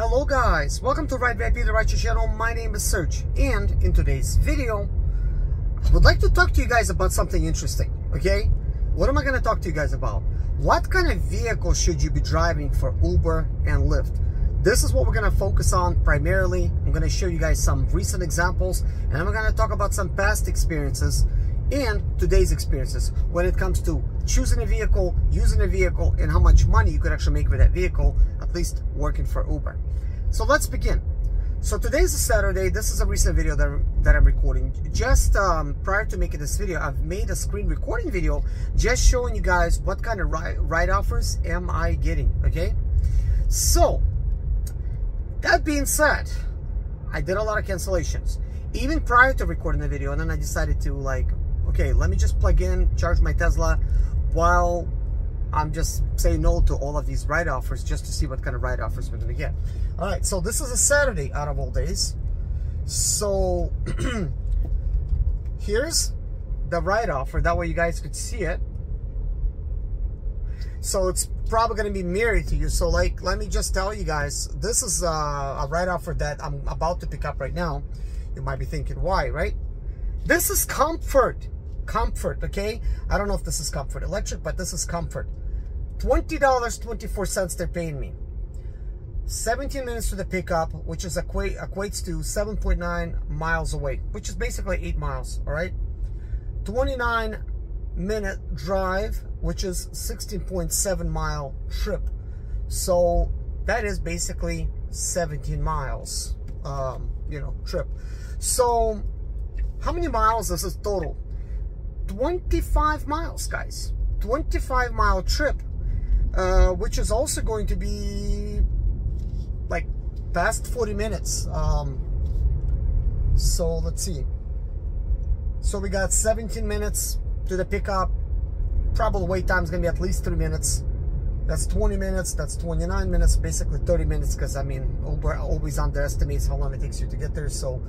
Hello guys, welcome to Ryde VIP, the Righteous channel. My name is Serge, and in today's video, I would like to talk to you guys about something interesting, okay? What am I going to talk to you guys about? What kind of vehicle should you be driving for Uber and Lyft? This is what we're going to focus on primarily. I'm going to show you guys some recent examples, and I'm going to talk about some past experiences and today's experiences when it comes to choosing a vehicle, using a vehicle, and how much money you could actually make with that vehicle, at least working for Uber. So let's begin. So today's a Saturday. This is a recent video that, that I'm recording. Just um, prior to making this video, I've made a screen recording video just showing you guys what kind of ride, ride offers am I getting, okay? So, that being said, I did a lot of cancellations. Even prior to recording the video, and then I decided to like, okay, let me just plug in, charge my Tesla while I'm just saying no to all of these ride offers just to see what kind of ride offers we're going to get. All right, so this is a Saturday out of all days. So here's the ride offer. That way you guys could see it. So it's probably going to be mirrored to you. So like, let me just tell you guys, this is a, a ride offer that I'm about to pick up right now. You might be thinking, why, right? This is comfort. Comfort, okay? I don't know if this is Comfort Electric, but this is Comfort. $20.24 they're paying me. 17 minutes to the pickup, which is equate, equates to 7.9 miles away, which is basically 8 miles, all right? 29 minute drive, which is 16.7 mile trip. So that is basically 17 miles, um, you know, trip. So how many miles is this total? 25 miles, guys. 25 mile trip, uh, which is also going to be like past 40 minutes. Um, so let's see. So we got 17 minutes to the pickup. Probably wait time is going to be at least three minutes. That's 20 minutes. That's 29 minutes. Basically 30 minutes because I mean Uber always underestimates how long it takes you to get there. So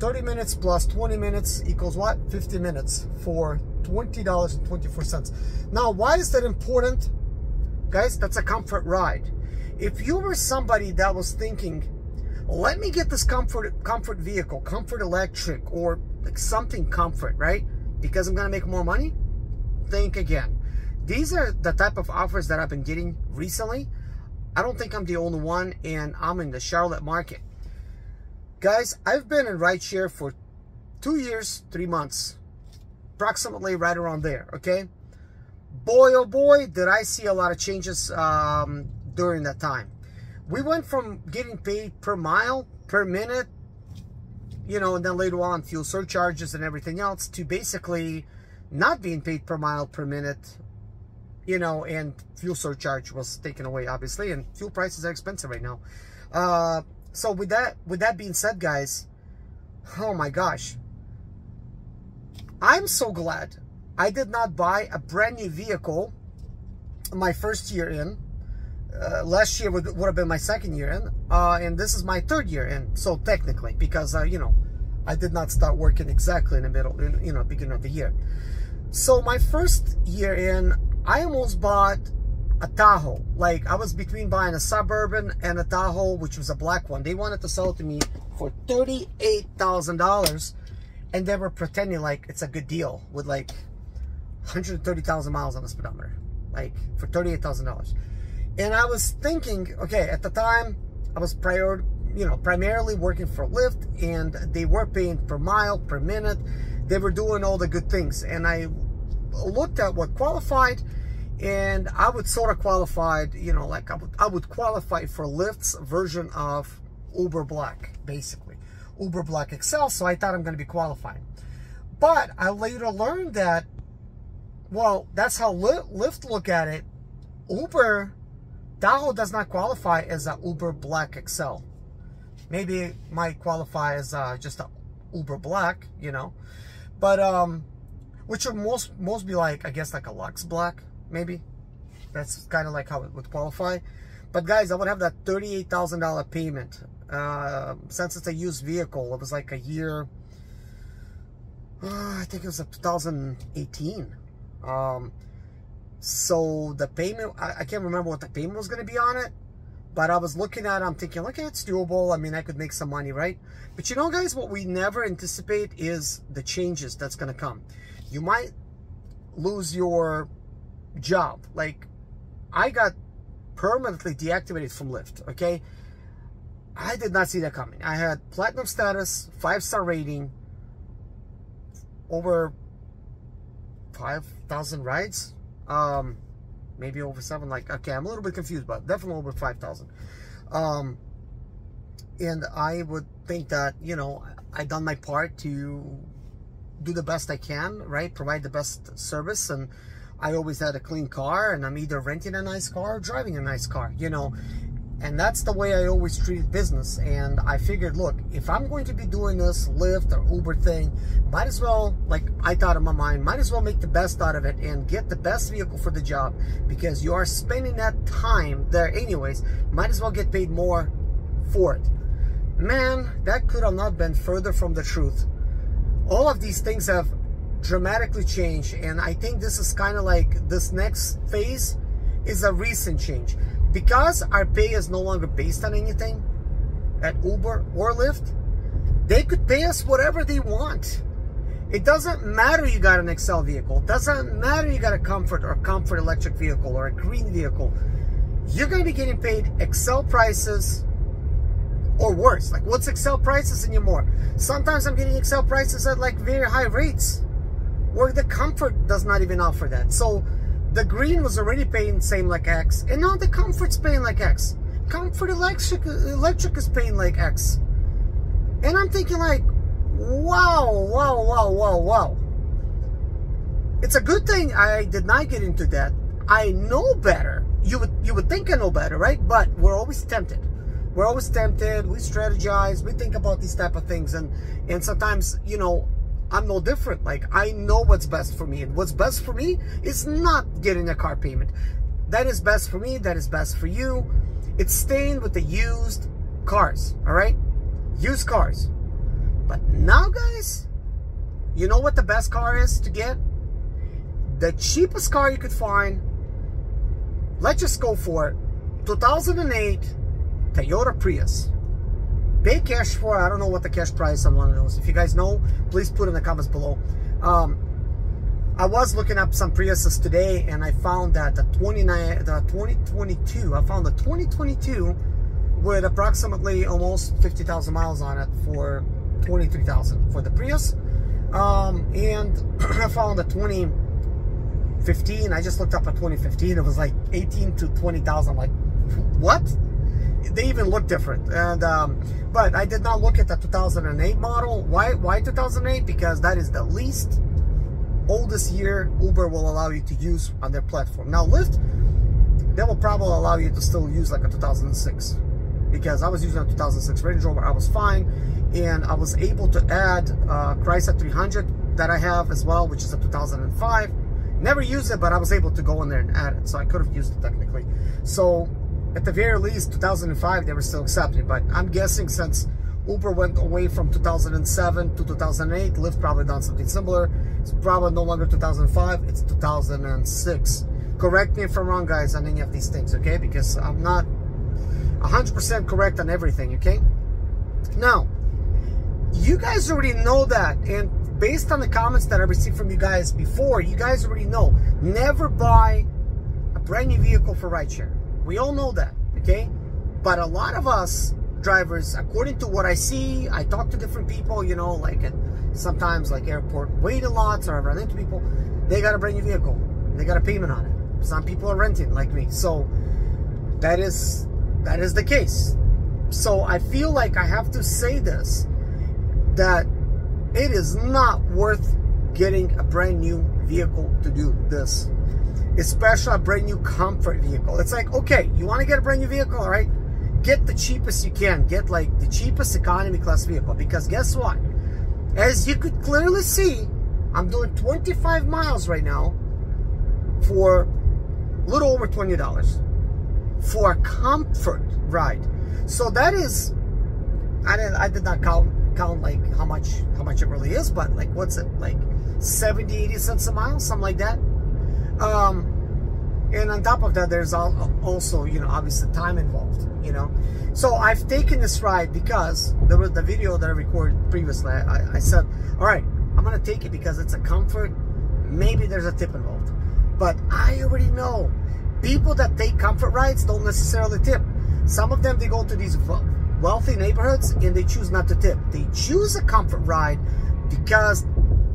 30 minutes plus 20 minutes equals what? 50 minutes for $20.24. Now, why is that important? Guys, that's a comfort ride. If you were somebody that was thinking, let me get this comfort comfort vehicle, comfort electric, or like something comfort, right? Because I'm gonna make more money, think again. These are the type of offers that I've been getting recently. I don't think I'm the only one, and I'm in the Charlotte market. Guys, I've been in rideshare for two years, three months, approximately right around there, okay? Boy, oh boy, did I see a lot of changes um, during that time. We went from getting paid per mile, per minute, you know, and then later on fuel surcharges and everything else to basically not being paid per mile, per minute, you know, and fuel surcharge was taken away, obviously, and fuel prices are expensive right now. Uh, so with that with that being said guys oh my gosh. I'm so glad i did not buy a brand new vehicle my first year in. Uh, last year would, would have been my second year in uh, and this is my third year in. So technically because uh, you know i did not start working exactly in the middle in, you know beginning of the year. So my first year in i almost bought a Tahoe. Like I was between buying a Suburban and a Tahoe, which was a black one. They wanted to sell it to me for $38,000 and they were pretending like it's a good deal with like 130,000 miles on the speedometer, like for $38,000. And I was thinking, okay, at the time I was prior, you know, primarily working for Lyft and they were paying per mile, per minute. They were doing all the good things. And I looked at what qualified and I would sort of qualified, you know, like I would, I would qualify for Lyft's version of Uber Black, basically. Uber Black XL, so I thought I'm going to be qualifying. But I later learned that, well, that's how Lyft look at it. Uber, Tahoe does not qualify as a Uber Black XL. Maybe it might qualify as uh, just a Uber Black, you know. But, um, which would most, most be like, I guess like a Lux Black maybe. That's kind of like how it would qualify. But guys, I would have that $38,000 payment. Uh, since it's a used vehicle, it was like a year, uh, I think it was a 2018. Um, so the payment, I, I, can't remember what the payment was going to be on it. But I was looking at it, I'm thinking, okay, it's doable. I mean, I could make some money, right? But you know, guys, what we never anticipate is the changes that's going to come. You might lose your job. Like, I got permanently deactivated from Lyft, okay? I did not see that coming. I had platinum status, five-star rating, over 5,000 rides. Um, maybe over seven. Like, okay, I'm a little bit confused, but definitely over 5,000. Um, and I would think that, you know, I done my part to do the best I can, right? Provide the best service. And I always had a clean car and I'm either renting a nice car or driving a nice car, you know, and that's the way I always treated business. And I figured, look, if I'm going to be doing this Lyft or Uber thing, might as well, like I thought in my mind, might as well make the best out of it and get the best vehicle for the job because you are spending that time there anyways. Might as well get paid more for it. Man, that could have not been further from the truth. All of these things have dramatically changed. And I think this is kind of like this next phase is a recent change because our pay is no longer based on anything at Uber or Lyft, they could pay us whatever they want. It doesn't matter you got an XL vehicle. It doesn't matter you got a Comfort or Comfort electric vehicle or a green vehicle. You're going to be getting paid XL prices or worse. Like what's XL prices anymore? Sometimes I'm getting XL prices at like very high rates where the Comfort does not even offer that. So the green was already paying same like X, and now the Comfort's paying like X. Comfort Electric, electric is paying like X. And I'm thinking like, wow, wow, wow, wow, wow. It's a good thing I did not get into that. I know better. You would you would think I know better, right? But we're always tempted. We're always tempted. We strategize. We think about these type of things, and and sometimes you know I'm no different. Like, I know what's best for me. And what's best for me is not getting a car payment. That is best for me. That is best for you. It's staying with the used cars, all right? Used cars. But now, guys, you know what the best car is to get? The cheapest car you could find. Let's just go for it. 2008 Toyota Prius. Pay cash for I don't know what the cash price on one of those. If you guys know, please put in the comments below. Um, I was looking up some Priuses today, and I found that the 29, the 2022, I found the 2022 with approximately almost 50,000 miles on it for 23,000 for the Prius. Um, and I found the 2015. I just looked up a 2015. It was like 18 to 20,000. like, what? They even look different. And um, but I did not look at the 2008 model. Why? Why 2008? Because that is the least oldest year Uber will allow you to use on their platform. Now Lyft, they will probably allow you to still use like a 2006 because I was using a 2006 Range Rover. I was fine, and I was able to add uh, Chrysler 300 that I have as well, which is a 2005. Never used it, but I was able to go in there and add it, so I could have used it technically. So at the very least 2005 they were still accepting but i'm guessing since uber went away from 2007 to 2008 lyft probably done something similar. It's probably no longer 2005 it's 2006 correct me if i'm wrong guys on any of these things okay? Because i'm not 100% correct on everything okay? Now you guys already know that and based on the comments that i received from you guys before you guys already know never buy a brand new vehicle for rideshare we all know that, okay? But a lot of us drivers, according to what I see, I talk to different people, you know, like at sometimes like airport waiting lots or I run into people, they got a brand new vehicle. They got a payment on it. Some people are renting like me. So that is that is the case. So I feel like I have to say this that it is not worth getting a brand new vehicle to do this especially a brand new comfort vehicle. It's like, okay, you want to get a brand new vehicle, all right? Get the cheapest you can. Get like the cheapest economy class vehicle because guess what? As you could clearly see, I'm doing 25 miles right now for a little over $20 for a comfort ride. So that is, I did, I did not count count like how much how much it really is, but like what's it like 70, 80 cents a mile, something like that. Um, and on top of that there's also you know obviously time involved you know? So i've taken this ride because there was the video that i recorded previously i, I said all right i'm gonna take it because it's a comfort. Maybe there's a tip involved. But i already know. People that take comfort rides don't necessarily tip. Some of them they go to these wealthy neighborhoods and they choose not to tip. They choose a comfort ride because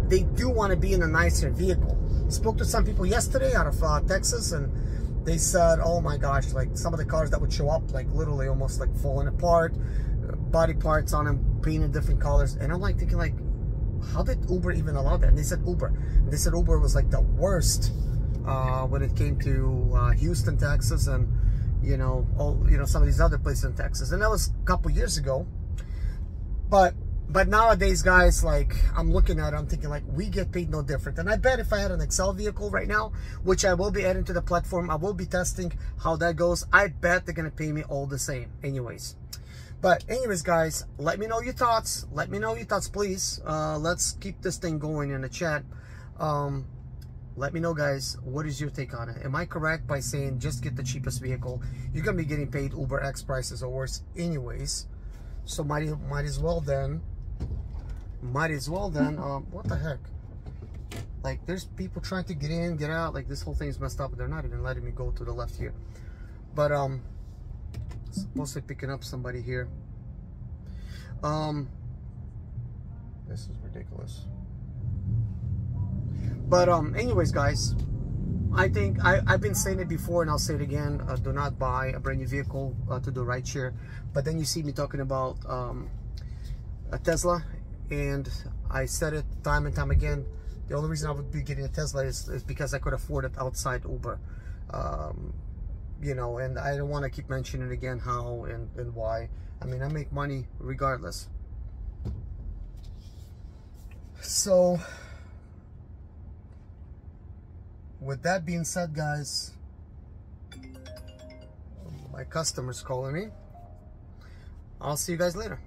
they do want to be in a nicer vehicle spoke to some people yesterday out of uh, Texas and they said, oh my gosh, like some of the cars that would show up, like literally almost like falling apart, body parts on them painted different colors. And I'm like thinking like, how did Uber even allow that? And they said Uber. And they said Uber was like the worst uh, when it came to uh, Houston, Texas, and you know, all you know, some of these other places in Texas. And that was a couple years ago. But but nowadays, guys, like I'm looking at it, I'm thinking like we get paid no different. And I bet if I had an XL vehicle right now, which I will be adding to the platform, I will be testing how that goes. I bet they're gonna pay me all the same anyways. But anyways, guys, let me know your thoughts. Let me know your thoughts, please. Uh, let's keep this thing going in the chat. Um, let me know, guys, what is your take on it? Am I correct by saying just get the cheapest vehicle? You're to be getting paid Uber X prices or worse anyways. So might, might as well then might as well then um what the heck? Like there's people trying to get in get out like this whole thing's messed up they're not even letting me go to the left here. But um be picking up somebody here. Um this is ridiculous. But um anyways guys I think I, I've been saying it before and I'll say it again uh, do not buy a brand new vehicle uh, to do rideshare. But then you see me talking about um, a Tesla and I said it time and time again the only reason I would be getting a Tesla is, is because I could afford it outside Uber. Um, you know and I don't want to keep mentioning again how and, and why. I mean I make money regardless. So with that being said guys my customers calling me. I'll see you guys later